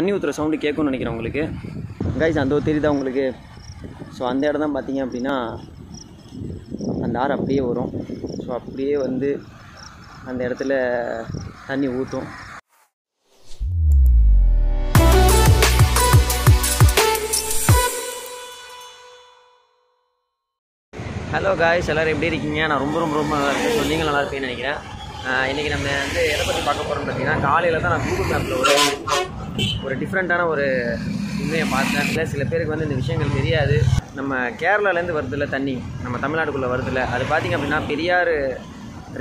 தண்ணி ஊற்றுற சவுண்டு கேட்கும்னு நினைக்கிறேன் உங்களுக்கு. கைஸ் அந்த தெரியுதா உங்களுக்கு. ஸோ அந்த இடம் தான் பார்த்தீங்க அப்படின்னா அந்த ஆறு அப்படியே வரும். ஸோ அப்படியே வந்து அந்த இடத்துல தண்ணி ஊற்றும் ஹலோ காய்ஸ் எல்லோரும் எப்படி இருக்கீங்க? நான் ரொம்ப ரொம்ப ரொம்ப நல்லா இருக்கேன். ஸோ நீங்களும் நல்லா இருப்பீங்கன்னு நினைக்கிறேன். இன்றைக்கி இன்னைக்கு நம்ம வந்து எதை பற்றி பார்க்க போகிறோம்னு பார்த்தீங்கன்னா காலையில் தான் நான் கூகுள் மேப்பில் ஒரு ஒரு டிஃப்ரெண்ட்டான ஒரு உண்மையை பார்த்தேன். இல்லை சில பேருக்கு வந்து இந்த விஷயங்கள் தெரியாது. நம்ம கேரளாலேருந்து வருதுல்ல தண்ணி. நம்ம தமிழ்நாட்டுக்குள்ளே வருதுல்ல. அது பார்த்திங்க அப்படின்னா பெரியார்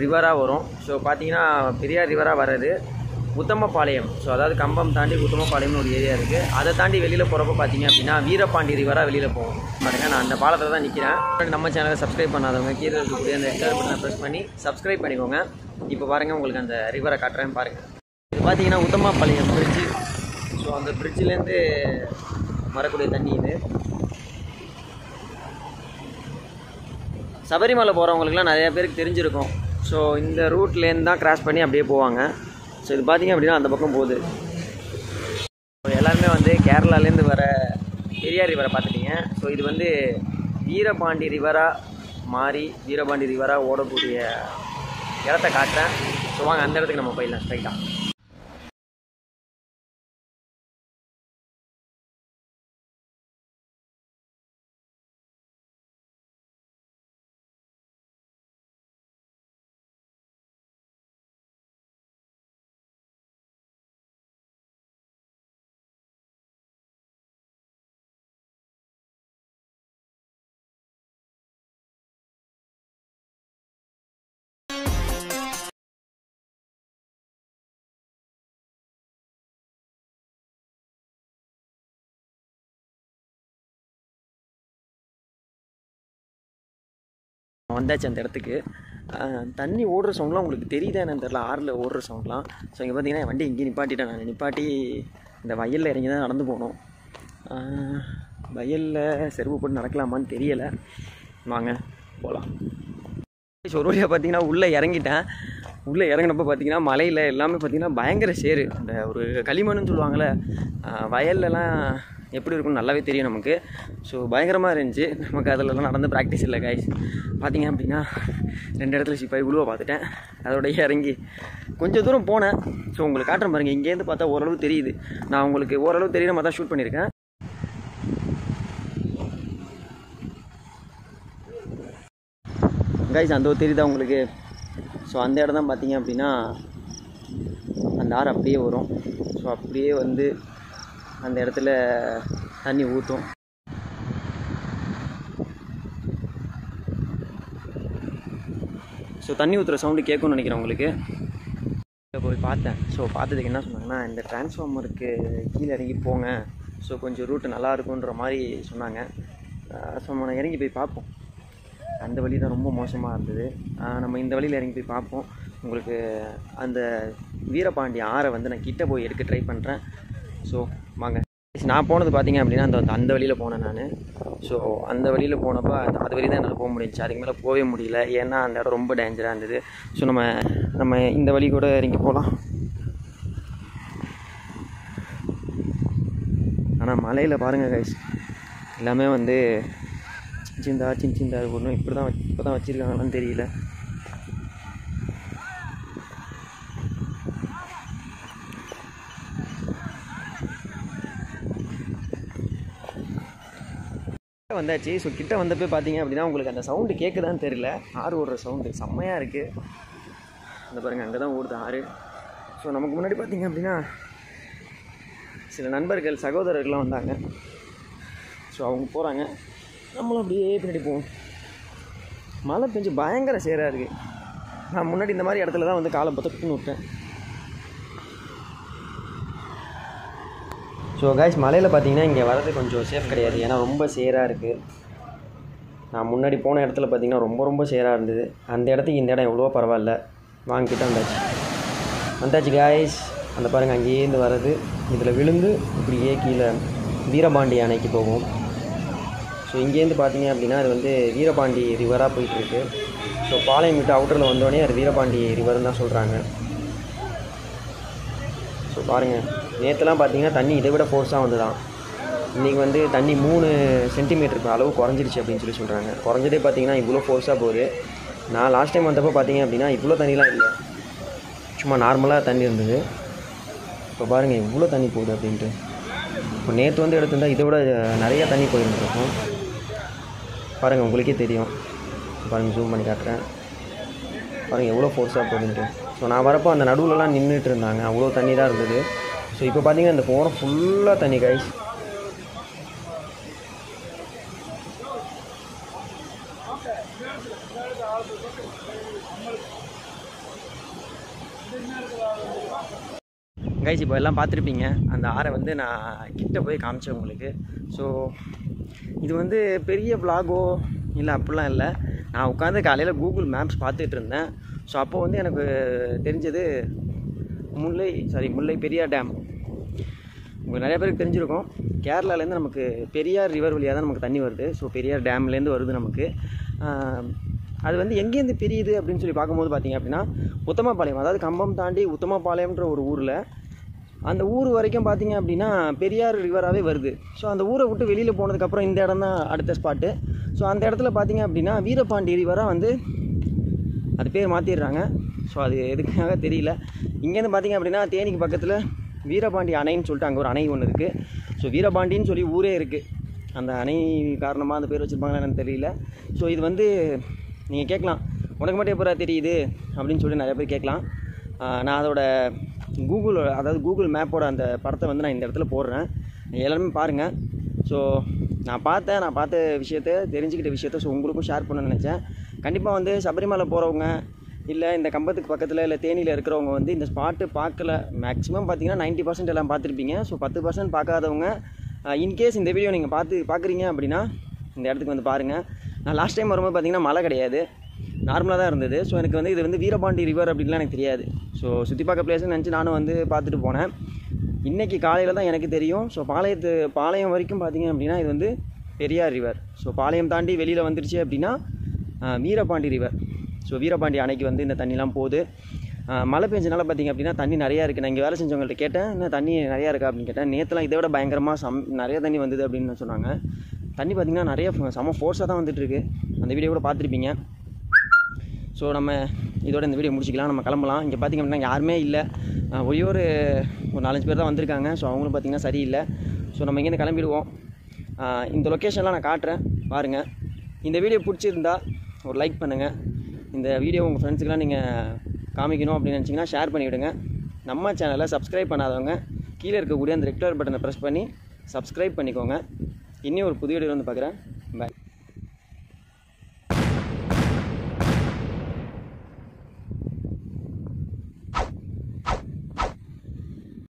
ரிவராக வரும். ஸோ பார்த்தீங்கன்னா பெரியார் ரிவராக வர்றது உத்தமபாளையம். ஸோ அதாவது கம்பம் தாண்டி உத்தமபாளையம்னு ஒரு ஏரியா இருக்குது அதை தாண்டி வெளியில் போகிறப்ப பார்த்தீங்க அப்படின்னா வீரபாண்டி ரிவராக வெளியில் போகும். பாருங்க நான் அந்த பாலத்தில் தான் நிற்கிறேன் நம்ம சேனலை சப்ஸ்கிரைப் பண்ணாதவங்க கீழே இருக்கக்கூடிய அந்த ரெட் பட்டனை ப்ரெஸ் பண்ணி சப்ஸ்கிரைப் பண்ணிக்கோங்க. இப்போ பாருங்கள் உங்களுக்கு அந்த ரிவரை காட்டுறேன் பாருங்கள் இது பார்த்தீங்கன்னா உத்தமபாளையம் பிரிட்ஜு ஸோ அந்த பிரிட்ஜிலேருந்து வரக்கூடிய தண்ணி இது. சபரிமலை போகிறவங்களுக்குலாம் நிறையா பேருக்கு தெரிஞ்சிருக்கும். ஸோ இந்த ரூட்லேருந்து தான் கிராஸ் பண்ணி அப்படியே போவாங்க. ஸோ இது பார்த்தீங்க அப்படின்னா அந்த பக்கம் போகுது. ஸோ எல்லாருமே வந்து கேரளாலேருந்து வர பெரியார் ரிவரை பார்த்துட்டீங்க. ஸோ இது வந்து வீரபாண்டி ரிவராக மாறி வீரபாண்டி ரிவராக ஓடக்கூடிய இடத்த காட்டுறேன். ஸோ வாங்க அந்த இடத்துக்கு நம்ம போயிடலாம் ஸ்ட்ரைட்டாக வந்தாச்சு அந்த இடத்துக்கு. தண்ணி ஓடுற சவுண்ட்லாம் உங்களுக்கு தெரியுதா என்னன்னு தெரில ஆறில் ஓடுற சவுண்ட்லாம் ஸோ இங்கே பார்த்தீங்கன்னா என் வண்டி இங்கே நிப்பாட்டிட்டேன் நான். நிப்பாட்டி இந்த வயலில் இறங்கி தான் நடந்து போனோம். வயலில் செருப்பு போட்டு நடக்கலாமான்னு தெரியலை. வாங்க போகலாம் ஒரு வழியாக பார்த்தீங்கன்னா உள்ளே இறங்கிட்டேன். உள்ளே இறங்கினப்போ பார்த்தீங்கன்னா மலையில் எல்லாமே பார்த்தீங்கன்னா பயங்கர சேரு அந்த ஒரு களிமண்ணுன்னு சொல்லுவாங்கள்ல வயல்லலாம் எப்படி இருக்கும்னு நல்லாவே தெரியும் நமக்கு. ஸோ பயங்கரமாக இருந்துச்சு. நமக்கு அதிலலாம் நடந்து ப்ராக்டிஸ் இல்லை காய்ஸ் பார்த்தீங்க அப்படின்னா ரெண்டு இடத்துல சிப்பாய் உழுவ பார்த்துட்டேன். அதோடய இறங்கி கொஞ்சம் தூரம் போனேன். ஸோ உங்களுக்கு காட்டுறேன் பாருங்க. இங்கேருந்து பார்த்தா ஓரளவு தெரியுது. நான் உங்களுக்கு ஓரளவு தெரியுற மாதிரி தான் ஷூட் பண்ணியிருக்கேன். கைஸ் அந்த தெரியுதா உங்களுக்கு? ஸோ அந்த இடம் தான் பார்த்தீங்க அப்படின்னா அந்த ஆறு அப்படியே வரும். ஸோ அப்படியே வந்து அந்த இடத்துல தண்ணி ஊற்றும் ஸோ தண்ணி ஊற்றுற சவுண்டு கேட்கும்னு நினைக்கிறேன் உங்களுக்கு. போய் பார்த்தேன். ஸோ பார்த்ததுக்கு என்ன சொன்னாங்கன்னா இந்த டிரான்ஸ்ஃபார்மருக்கு கீழே இறங்கி போங்க. ஸோ கொஞ்சம் ரூட்டு நல்லா இருக்குன்ற மாதிரி சொன்னாங்க. ஸோ நம்ம இறங்கி போய் பார்ப்போம். அந்த வழி தான் ரொம்ப மோசமாக இருந்தது. நம்ம இந்த வழியில் இறங்கி போய் பார்ப்போம். உங்களுக்கு அந்த வீரபாண்டிய ஆறை வந்து நான் கிட்டே போய் எடுக்க ட்ரை பண்ணுறேன் ஸோ வாங்க. நான் போனது பார்த்தீங்க அப்படின்னா அந்த அந்த வழியில் போனேன் நான். ஸோ அந்த வழியில் போனப்போ அந்த அது வழி தான் என்னால் போக முடிஞ்சுச்சு. அதுக்கு மேலே போகவே முடியல. ஏன்னா அந்த இடம் ரொம்ப டேஞ்சராக இருந்தது. ஸோ நம்ம நம்ம இந்த வழி கூட இறங்கி போகலாம் ஆனால் மலையில் பாருங்கள் கைஸ் எல்லாமே வந்து சிந்தா சின் சிந்தா ஒன்றும் இப்படி தான் இப்போ தான் வச்சுருக்காங்களான்னு தெரியல. கிட்ட வந்தாச்சு. ஸோ கிட்ட வந்தப்போ பார்த்தீங்க அப்படின்னா உங்களுக்கு அந்த சவுண்டு கேட்குதான்னு தெரியல. ஆறு ஓடுற சவுண்டு செம்மையாக இருக்குது அந்த பாருங்கள் அங்கே தான் ஓடுது ஆறு. ஸோ நமக்கு முன்னாடி பார்த்தீங்க அப்படின்னா சில நண்பர்கள் சகோதரர்கள்லாம் வந்தாங்க. ஸோ அவங்க போகிறாங்க நம்மளும் அப்படியே பின்னாடி போவோம். மழை பெஞ்சு பயங்கர சேராக இருக்குது நான் முன்னாடி இந்த மாதிரி இடத்துல தான் வந்து காலை பத்தக்குன்னு விட்டேன். ஸோ காய்ஸ் மலையில் பார்த்தீங்கன்னா இங்கே வரது கொஞ்சம் சேஃப் கிடையாது. ஏன்னா ரொம்ப சேராக இருக்குது நான் முன்னாடி போன இடத்துல பார்த்தீங்கன்னா ரொம்ப ரொம்ப சேராக இருந்தது. அந்த இடத்துக்கு இந்த இடம் எவ்வளோ பரவாயில்ல. வாங்கிட்டு வந்தாச்சு. வந்தாச்சு காய்ஸ் அந்த பாருங்கள் அங்கேருந்து வர்றது. இதில் விழுந்து இப்படியே கீழே வீரபாண்டி அணைக்கு போகும் ஸோ இங்கேருந்து பார்த்தீங்க அப்படின்னா அது வந்து வீரபாண்டி ரிவராக போயிட்டுருக்கு. ஸோ பாளையம் விட்டு அவுட்டரில் வந்தோடனே அது வீரபாண்டி ரிவர்னு தான் சொல்கிறாங்க ஸோ பாருங்கள் நேற்றுலாம் பார்த்தீங்கன்னா தண்ணி இதை விட ஃபோர்ஸாக வந்துதான் இன்றைக்கி வந்து தண்ணி மூணு சென்டிமீட்டருக்கு அளவு குறைஞ்சிருச்சு அப்படின்னு சொல்லி சொல்கிறாங்க குறைஞ்சதே பார்த்தீங்கன்னா இவ்வளோ ஃபோர்ஸாக போகுது. நான் லாஸ்ட் டைம் வந்தப்போ பார்த்தீங்க அப்படின்னா இவ்வளோ தண்ணிலாம் இல்லை. சும்மா நார்மலாக தண்ணி இருந்தது. இப்போ பாருங்கள் இவ்வளோ தண்ணி போகுது அப்படின்ட்டு. இப்போ நேற்று வந்து எடுத்திருந்தால் இதை விட நிறையா தண்ணி போயிருந்துருக்கும். பாருங்கள் உங்களுக்கே தெரியும். பாருங்கள் ஜூம் பண்ணி காட்டுறேன். பாருங்கள் எவ்வளோ ஃபோர்ஸாக போகுதுன்ட்டு ஸோ நான் வரப்போ அந்த நடுவுலலாம் நின்றுட்டு இருந்தாங்க. அவ்வளோ தண்ணி தான் இருந்தது. ஸோ இப்போ பார்த்தீங்கன்னா இந்த போரம் ஃபுல்லாக தண்ணி கைஸ் கைஸ் இப்போ எல்லாம் பார்த்துருப்பீங்க. அந்த ஆறை வந்து நான் கிட்ட போய் காமிச்சேன் உங்களுக்கு. ஸோ இது வந்து பெரிய vlog-ஓ? இல்லை அப்படிலாம் இல்லை. நான் உட்காந்து காலையில் கூகுள் மேப்ஸ் பார்த்துட்டு இருந்தேன் ஸோ அப்போ வந்து எனக்கு தெரிஞ்சது முல்லை சாரி முல்லை பெரியார் டேம் உங்களுக்கு நிறைய பேருக்கு தெரிஞ்சிருக்கும். கேரளாலேருந்து நமக்கு பெரியார் ரிவர் வழியாக தான் நமக்கு தண்ணி வருது. ஸோ பெரியார் டேம்லேருந்து வருது நமக்கு. அது வந்து எங்கேருந்து பிரியுது அப்படின்னு சொல்லி பார்க்கும்போது பார்த்தீங்க அப்படின்னா உத்தமபாளையம் அதாவது கம்பம் தாண்டி உத்தமபாளையம்ன்ற ஒரு ஊரில் அந்த ஊர் வரைக்கும் பார்த்தீங்க அப்படின்னா பெரியார் ரிவராகவே வருது. ஸோ அந்த ஊரை விட்டு வெளியில் போனதுக்கப்புறம் இந்த இடம் தான் அடுத்த ஸ்பாட்டு ஸோ அந்த இடத்துல பார்த்தீங்க அப்படின்னா வீரபாண்டி ரிவராக வந்து அது பேர் மாற்றிடுறாங்க ஸோ அது எதுக்காக தெரியல. இங்கேருந்து பார்த்தீங்க அப்படின்னா தேனிக்கு பக்கத்தில் வீரபாண்டி அணைன்னு சொல்லிட்டு அங்கே ஒரு அணை ஒன்று இருக்குது ஸோ வீரபாண்டின்னு சொல்லி ஊரே இருக்குது அந்த அணை காரணமாக அந்த பேர் வச்சுருப்பாங்களா என்னன்னு தெரியல. ஸோ இது வந்து நீங்கள் கேட்கலாம். உனக்கு மட்டும் எப்போ தெரியுது? அப்படின்னு சொல்லி நிறைய பேர் கேட்கலாம். நான் அதோட கூகுள் அதாவது கூகுள் மேப்போட அந்த படத்தை வந்து நான் இந்த இடத்துல போடுறேன். எல்லாருமே பாருங்கள் ஸோ நான் பார்த்தேன் நான் பார்த்த விஷயத்த தெரிஞ்சுக்கிட்ட விஷயத்த ஸோ உங்களுக்கும் ஷேர் பண்ண நினச்சேன். கண்டிப்பாக வந்து சபரிமலை போகிறவங்க இல்லை இந்த கம்பத்துக்கு பக்கத்தில் இல்லை தேனியில் இருக்கிறவங்க வந்து இந்த ஸ்பாட்டு பார்க்கல. மேக்ஸிமம் பார்த்தீங்கன்னா 90% பர்சன்ட் எல்லாம் பார்த்துருப்பீங்க. ஸோ பத்து பர்சன்ட் பார்க்காதவங்க இன்கேஸ் இந்த வீடியோ நீங்கள் பார்த்து பார்க்குறீங்க அப்படின்னா இந்த இடத்துக்கு வந்து பாருங்கள் நான் லாஸ்ட் டைம் வரும்போது பார்த்திங்கன்னா மழை கிடையாது. நார்மலாக தான் இருந்தது. ஸோ எனக்கு வந்து இது வந்து வீரபாண்டி ரிவர் அப்படின்லாம் எனக்கு தெரியாது. ஸோ சுற்றி பார்க்க பிளேஸ்னு நினச்சி நானும் வந்து பார்த்துட்டு போனேன். இன்றைக்கி காலையில் தான் எனக்கு தெரியும். ஸோ பாளையத்து பாளையம் வரைக்கும் பார்த்தீங்க அப்படின்னா இது வந்து பெரியார் ரிவர் ஸோ பாளையம் தாண்டி வெளியில் வந்துருச்சு அப்படின்னா வீரபாண்டி ரிவர் ஸோ வீரபாண்டி அணைக்கு வந்து இந்த தண்ணிலாம் போகுது. மழை பெஞ்சனால பார்த்தீங்க அப்படின்னா தண்ணி நிறையா இருக்குது நான் இங்கே வேலை செஞ்சவங்கள்ட்ட கேட்டேன் என்ன தண்ணி நிறையா இருக்கா? அப்படின்னு கேட்டேன். நேற்றுலாம் இதை விட பயங்கரமாக சம் நிறைய தண்ணி வந்தது அப்படின்னு சொன்னாங்க. தண்ணி பார்த்திங்கன்னா நிறைய செம ஃபோர்ஸாக தான் வந்துட்டுருக்கு அந்த வீடியோ கூட பார்த்துருப்பீங்க. ஸோ நம்ம இதோட இந்த வீடியோ முடிச்சிக்கலாம். நம்ம கிளம்பலாம். இங்கே பார்த்திங்க அப்படின்னா யாருமே இல்லை. ஒரே ஒரு ஒரு நாலஞ்சு பேர் தான் வந்திருக்காங்க. ஸோ அவங்களும் பார்த்திங்கன்னா சரியில்லை. ஸோ நம்ம இங்கேருந்து கிளம்பிடுவோம். இந்த லொக்கேஷன்லாம் நான் காட்டுறேன். பாருங்கள் இந்த வீடியோ பிடிச்சிருந்தா ஒரு லைக் பண்ணுங்கள் இந்த வீடியோ உங்கள் ஃப்ரெண்ட்ஸுக்கெலாம் நீங்கள் காமிக்கணும் அப்படின்னு நினச்சிங்கன்னா ஷேர் பண்ணிவிடுங்க. நம்ம சேனலை சப்ஸ்கிரைப் பண்ணாதவங்க கீழே இருக்கக்கூடிய அந்த ரெக்டர் பட்டனை ப்ரெஸ் பண்ணி சப்ஸ்கிரைப் பண்ணிக்கோங்க. இன்னும் ஒரு புது வீடியோ வந்து பார்க்குறேன். பாய்